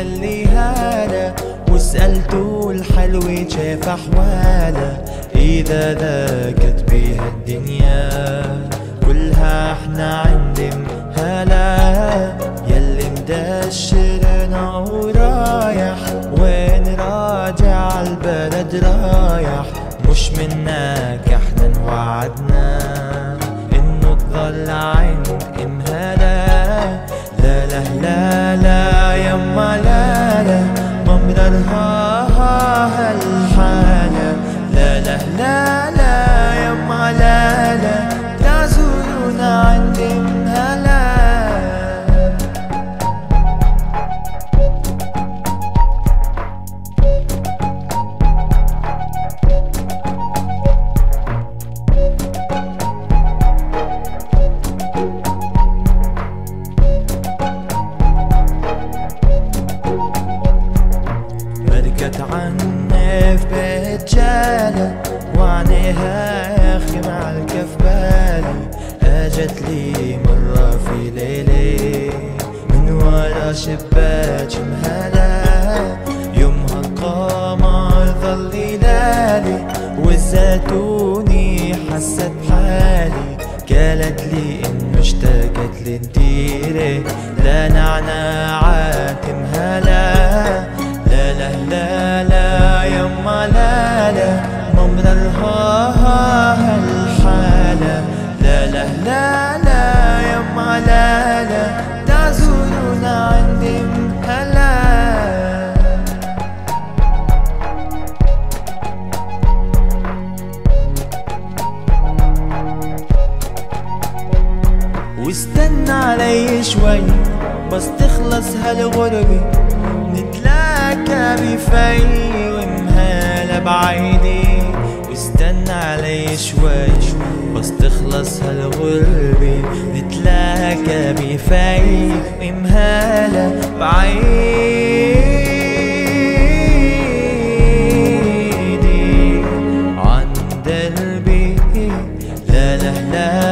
خلي هانا وسألته الحلو شاف أحواله. إذا ذاكت بها الدنيا كلها إحنا عندم هلا. يلي مدشرنا ورايح وين راجع البلد رايح. مش منك إحنا وعدنا إنه تضل عندنا. بركت عني في بيت جالة وعنيها أخي مع الكف بالي اجت لي مرة في ليلة من ورا شباك مهلا يومها القمر ظل يلالي والزيتوني حست بحالي. قالت لي إنه اشتاقت للديرة لا نعناعات مهلا واستنى علي شوي بس تخلص هالغربة. نتلاقى بفي ومهالة بعيدي واستنى علي شوي بس تخلص هالغربة. نتلاقى بفي ومهالة بعيدي عن لا لا لا لا.